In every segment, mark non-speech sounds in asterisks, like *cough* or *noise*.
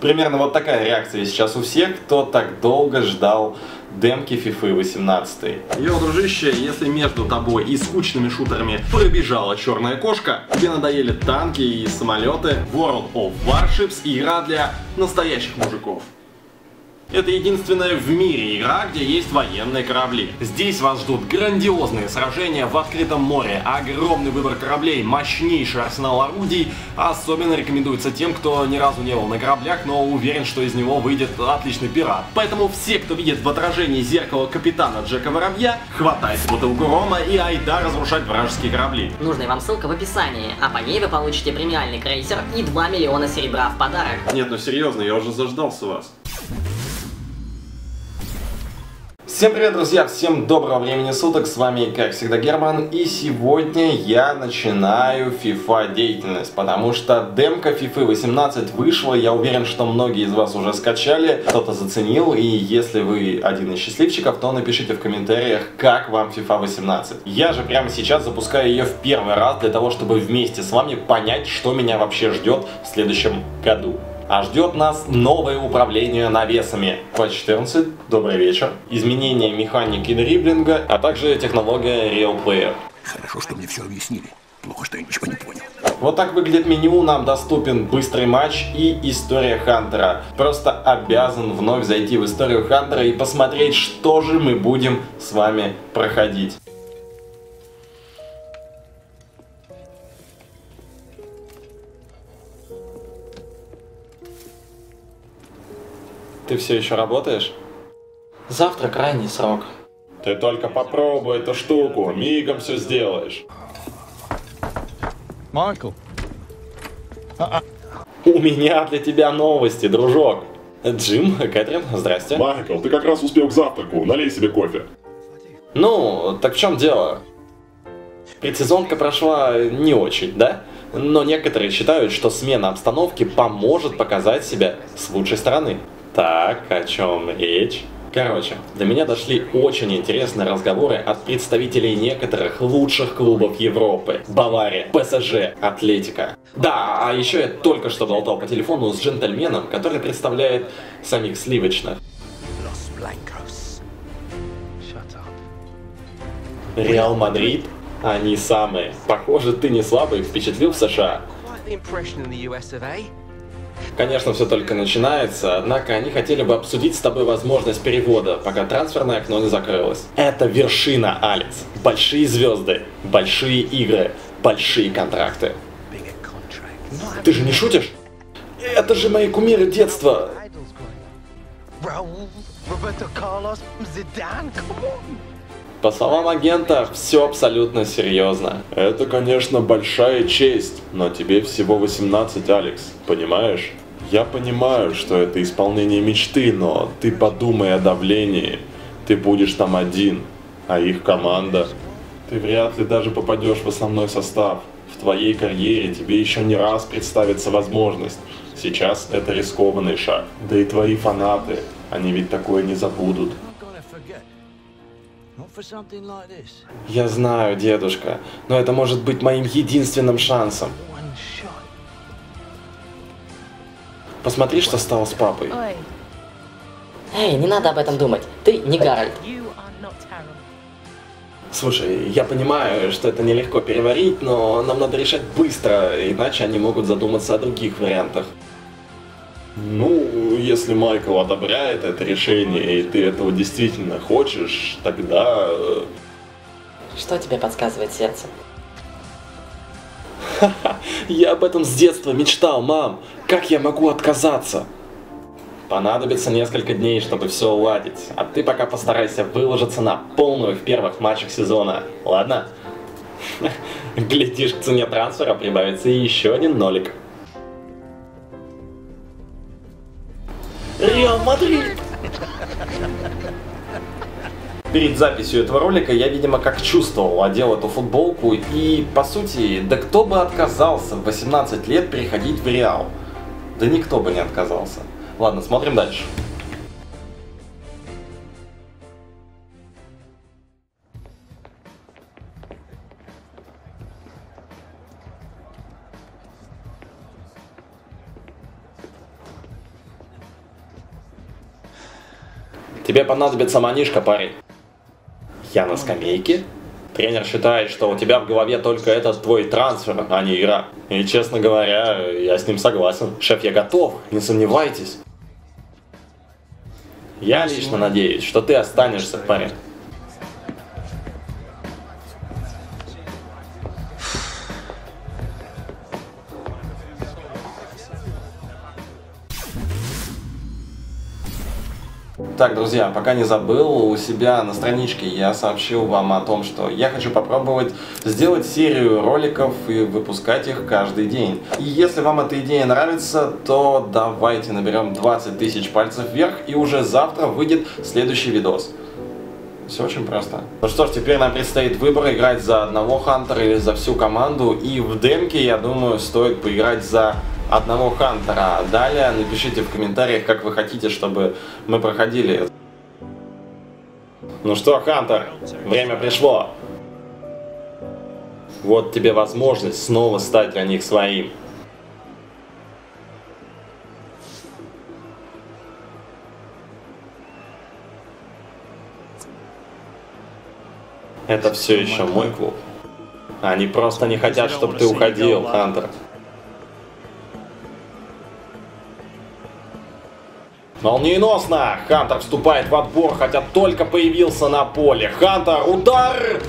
Примерно вот такая реакция сейчас у всех, кто так долго ждал демки FIFA 18. Йо, дружище, если между тобой и скучными шутерами пробежала черная кошка, тебе надоели танки и самолеты, World of Warships игра для настоящих мужиков. Это единственная в мире игра, где есть военные корабли. Здесь вас ждут грандиозные сражения в открытом море, огромный выбор кораблей, мощнейший арсенал орудий. Особенно рекомендуется тем, кто ни разу не был на кораблях, но уверен, что из него выйдет отличный пират. Поэтому все, кто видит в отражении зеркала капитана Джека Воробья, хватайте бутылку рома и айда разрушать вражеские корабли. Нужная вам ссылка в описании, а по ней вы получите премиальный крейсер и 2 миллиона серебра в подарок. Нет, ну серьезно, я уже заждался вас. Всем привет, друзья! Всем доброго времени суток! С вами, как всегда, Герман. И сегодня я начинаю FIFA деятельность, потому что демка FIFA 18 вышла. Я уверен, что многие из вас уже скачали, кто-то заценил. И если вы один из счастливчиков, то напишите в комментариях, как вам FIFA 18. Я же прямо сейчас запускаю ее в первый раз для того, чтобы вместе с вами понять, что меня вообще ждет в следующем году. А ждет нас новое управление навесами. по 14, добрый вечер. Изменение механики дриблинга, а также технология Real Player. Хорошо, что мне все объяснили. Плохо, что я ничего не понял. Вот так выглядит меню, нам доступен быстрый матч и история Хантера. Просто обязан вновь зайти в историю Хантера и посмотреть, что же мы будем с вами проходить. Ты все еще работаешь? Завтра крайний срок. Ты только попробуй эту штуку, мигом все сделаешь. Майкл, У меня для тебя новости, дружок. Джим, Кэтрин, здрасте. Майкл, ты как раз успел к завтраку, налей себе кофе. Ну, так в чем дело? Предсезонка прошла не очень, да? Но некоторые считают, что смена обстановки поможет показать себя с лучшей стороны. Так, о чем речь? Короче, до меня дошли очень интересные разговоры от представителей некоторых лучших клубов Европы. Бавария, ПСЖ, Атлетика. Да, а еще я только что болтал по телефону с джентльменом, который представляет самих сливочных. Реал Мадрид? Они самые. Похоже, ты не слабый, впечатлил в США. Конечно, все только начинается, однако они хотели бы обсудить с тобой возможность перевода, пока трансферное окно не закрылось. Это вершина, Алекс. Большие звезды, большие игры, большие контракты. Bigger contract. Ты же не шутишь? Это же мои кумиры детства. Raul, Roberto Carlos, come on. По словам агента, все абсолютно серьезно. Это, конечно, большая честь, но тебе всего 18, Алекс, понимаешь? Я понимаю, что это исполнение мечты, но ты подумай о давлении. Ты будешь там один, а их команда. Ты вряд ли даже попадешь в основной состав. В твоей карьере тебе еще не раз представится возможность. Сейчас это рискованный шаг. Да и твои фанаты, они ведь такое не забудут. Я знаю, дедушка, но это может быть моим единственным шансом. Посмотри, что стало с папой. Ой, Эй, не надо об этом думать. Ты не Гарольд. Слушай, я понимаю, что это нелегко переварить, но нам надо решать быстро, иначе они могут задуматься о других вариантах. Ну, если Майкл одобряет это решение, и ты этого действительно хочешь, тогда... э, Что тебе подсказывает сердце? *laughs* Я об этом с детства мечтал, мам. Как я могу отказаться? Понадобится несколько дней, чтобы все уладить. А ты пока постарайся выложиться на полную в первых матчах сезона. Ладно? *laughs* Глядишь, к цене трансфера прибавится еще один нолик. Реал Мадрид! Перед записью этого ролика я, видимо, как чувствовал, одел эту футболку и, по сути, да кто бы отказался в 18 лет переходить в Реал? Да никто бы не отказался. Ладно, смотрим дальше. Тебе понадобится манишка, парень. Я на скамейке? Тренер считает, что у тебя в голове только этот твой трансфер, а не игра. И, честно говоря, я с ним согласен. Шеф, я готов, не сомневайтесь. Я лично надеюсь, что ты останешься, парень. Так, друзья, пока не забыл, у себя на страничке я сообщил вам о том, что я хочу попробовать сделать серию роликов и выпускать их каждый день. И если вам эта идея нравится, то давайте наберем 20 тысяч пальцев вверх, и уже завтра выйдет следующий видос. Все очень просто. Ну что ж, теперь нам предстоит выбор, играть за одного Хантера или за всю команду. И в демке, я думаю, стоит поиграть за одного Хантера. Далее напишите в комментариях, как вы хотите, чтобы мы проходили. Ну что, Хантер, время пришло. Вот тебе возможность снова стать для них своим. Это все еще мой клуб. Они просто не хотят, чтобы ты уходил, Хантер. Молниеносно! Хантер вступает в отбор, хотя только появился на поле. Хантер, удар!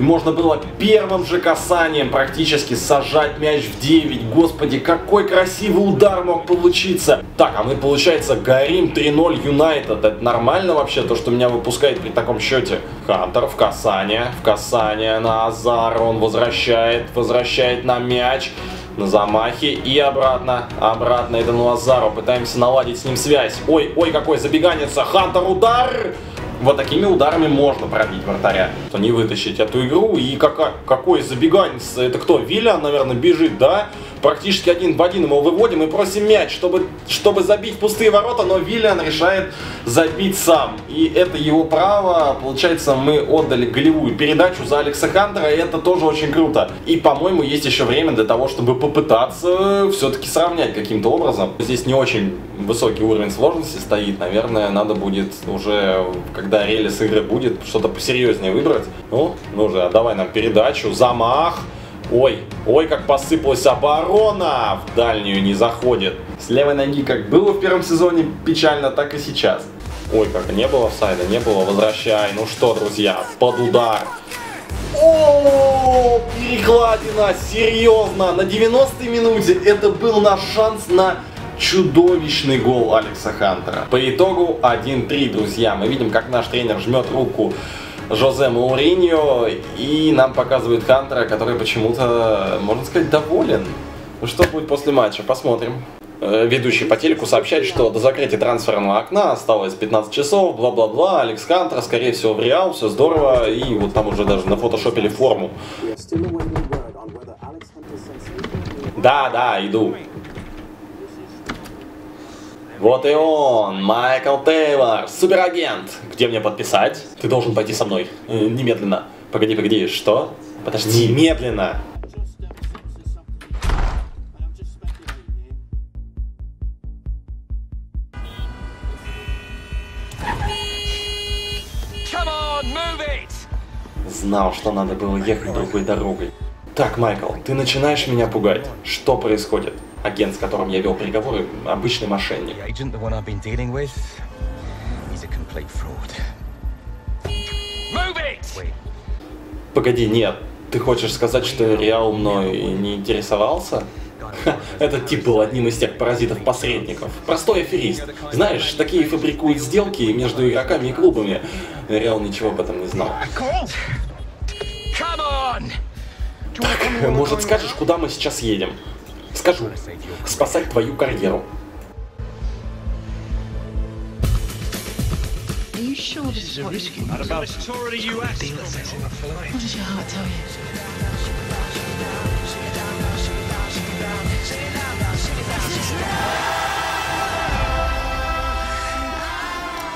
И можно было первым же касанием практически сажать мяч в 9. Господи, какой красивый удар мог получиться. Так, а мы, получается, горим 3-0 Юнайтед. Это нормально вообще, то, что меня выпускает при таком счете? Хантер в касание, в касание на Азар. Он возвращает, возвращает на мяч на замахе и обратно, обратно Эдену Азару. Пытаемся наладить с ним связь. Ой, ой, какой забеганница. Хантер удар! Вот такими ударами можно пробить вратаря. То не вытащить эту игру. И кака, какой забеганец? Это кто? Виллян, наверное, бежит, да? Практически один в один его выводим и просим мяч, чтобы, чтобы забить пустые ворота, но Виллиан решает забить сам. И это его право. Получается, мы отдали голевую передачу за Алекса Хантера, и это тоже очень круто. И, по-моему, есть еще время для того, чтобы попытаться все-таки сравнять каким-то образом. Здесь не очень высокий уровень сложности стоит. Наверное, надо будет уже, когда релиз игры будет, что-то посерьезнее выбрать. Ну, ну же, давай нам передачу, замах. Ой, ой, как посыпалась оборона, в дальнюю не заходит. С левой ноги как было в первом сезоне печально, так и сейчас. Ой, как не было сайда, не было, возвращай. Ну что, друзья, под удар. О, перекладина, серьезно, на 90-й минуте это был наш шанс на чудовищный гол Алекса Хантера. По итогу 1-3, друзья. Мы видим, как наш тренер жмет руку Жозе Мауриньо, и нам показывают Хантера, который почему-то, можно сказать, доволен. Ну что будет после матча, посмотрим. Э, ведущий по телеку сообщает, что до закрытия трансферного окна осталось 15 часов, бла-бла-бла, Алекс Хантер, скорее всего, в Реал, все здорово, и вот там уже даже на фотошопили форму. Да, да, иду. Вот и он, Майкл Тейлор, суперагент. Где мне подписать? Ты должен пойти со мной. Э, немедленно. Погоди, погоди, что? Подожди, медленно. Знал, что надо было ехать другой дорогой. Так, Майкл, ты начинаешь меня пугать. Что происходит? Агент, с которым я вел переговоры, обычный мошенник. Погоди, нет. Ты хочешь сказать, что Реал мной не интересовался? Ха, *laughs* этот тип был одним из тех паразитов-посредников. Простой аферист. Знаешь, такие фабрикуют сделки между игроками и клубами. Реал ничего об этом не знал. Так, может скажешь, куда мы сейчас едем? Скажу. Спасать твою карьеру. Are you sure this is what you want? About tour of the US. What does your heart tell you?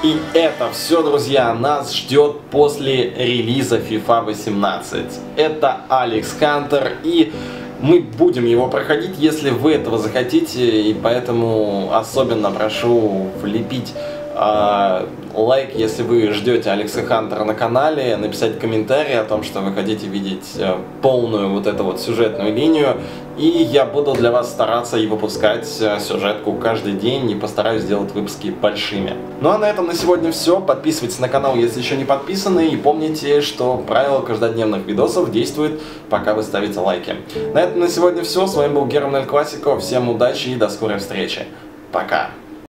И это все, друзья, нас ждет после релиза FIFA 18. Это Алекс Хантер и мы будем его проходить, если вы этого захотите, и поэтому особенно прошу влепить лайк, если вы ждете Алекса Хантера на канале, написать комментарий о том, что вы хотите видеть э, полную вот эту вот сюжетную линию. И я буду для вас стараться и выпускать э, сюжетку каждый день и постараюсь сделать выпуски большими. Ну а на этом на сегодня все. Подписывайтесь на канал, если еще не подписаны. И помните, что правило каждодневных видосов действует, пока вы ставите лайки. На этом на сегодня все. С вами был Герман Эль Классико. Всем удачи и до скорой встречи. Пока.